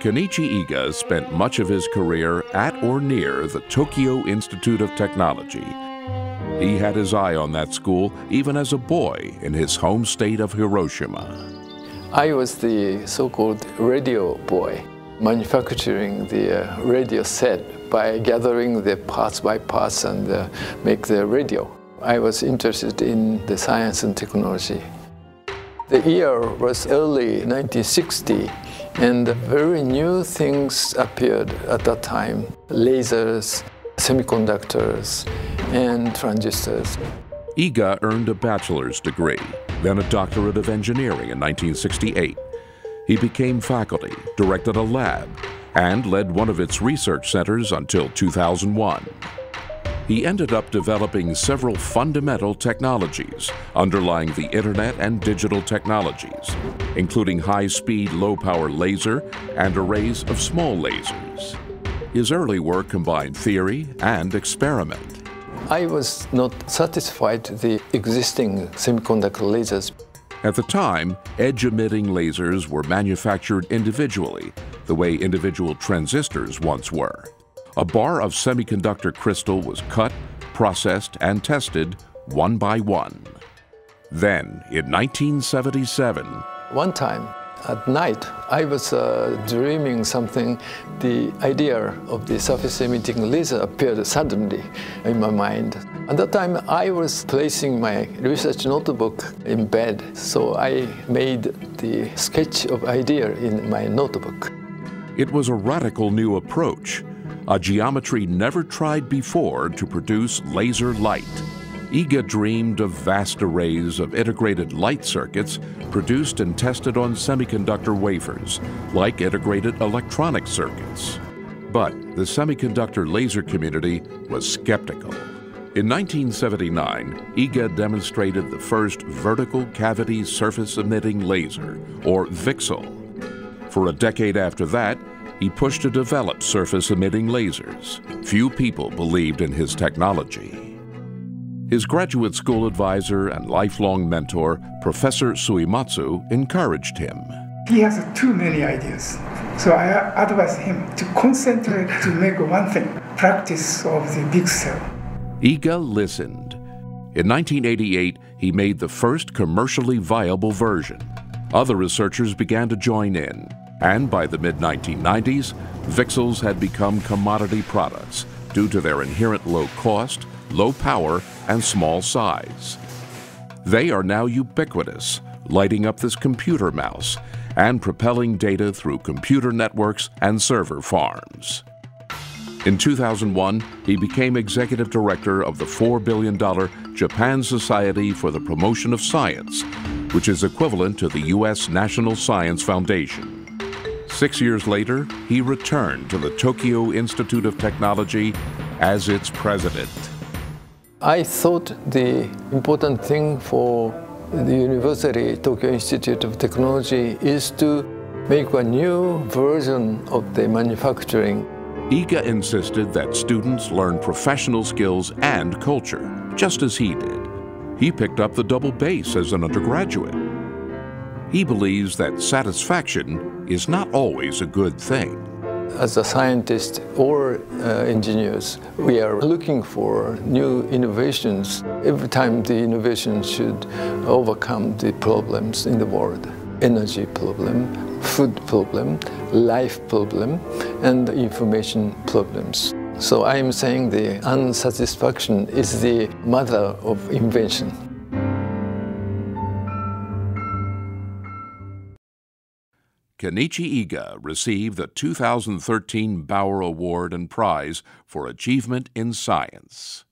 Kenichi Iga spent much of his career at or near the Tokyo Institute of Technology. He had his eye on that school even as a boy in his home state of Hiroshima. I was the so-called radio boy, manufacturing the uh, radio set by gathering the parts by parts and uh, make the radio. I was interested in the science and technology. The year was early 1960 and very new things appeared at that time. Lasers, semiconductors, and transistors. Iga earned a bachelor's degree, then a doctorate of engineering in 1968. He became faculty, directed a lab, and led one of its research centers until 2001 he ended up developing several fundamental technologies underlying the internet and digital technologies, including high-speed, low-power laser and arrays of small lasers. His early work combined theory and experiment. I was not satisfied with the existing semiconductor lasers. At the time, edge-emitting lasers were manufactured individually, the way individual transistors once were. A bar of semiconductor crystal was cut, processed, and tested one by one. Then, in 1977, one time at night, I was uh, dreaming something. The idea of the surface emitting laser appeared suddenly in my mind. At that time, I was placing my research notebook in bed, so I made the sketch of idea in my notebook. It was a radical new approach a geometry never tried before to produce laser light. Iga dreamed of vast arrays of integrated light circuits produced and tested on semiconductor wafers, like integrated electronic circuits. But the semiconductor laser community was skeptical. In 1979, Iga demonstrated the first vertical cavity surface emitting laser, or VCSEL. For a decade after that, he pushed to develop surface-emitting lasers. Few people believed in his technology. His graduate school advisor and lifelong mentor, Professor Suematsu, encouraged him. He has too many ideas. So I advise him to concentrate to make one thing, practice of the VCSEL. Iga listened. In 1988, he made the first commercially viable version. Other researchers began to join in, and by the mid-1990s, VCSELs had become commodity products due to their inherent low cost, low power, and small size. They are now ubiquitous, lighting up this computer mouse and propelling data through computer networks and server farms. In 2001, he became executive director of the $4 billion Japan Society for the Promotion of Science, which is equivalent to the U.S. National Science Foundation. Six years later, he returned to the Tokyo Institute of Technology as its president. I thought the important thing for the University Tokyo Institute of Technology is to make a new version of the manufacturing. Iga insisted that students learn professional skills and culture, just as he did. He picked up the double bass as an undergraduate. He believes that satisfaction is not always a good thing. As a scientist or uh, engineers, we are looking for new innovations. Every time the innovation should overcome the problems in the world. Energy problem, food problem, life problem, and information problems. So I am saying the unsatisfaction is the mother of invention. Kenichi Iga received the 2013 Bower Award and Prize for Achievement in Science.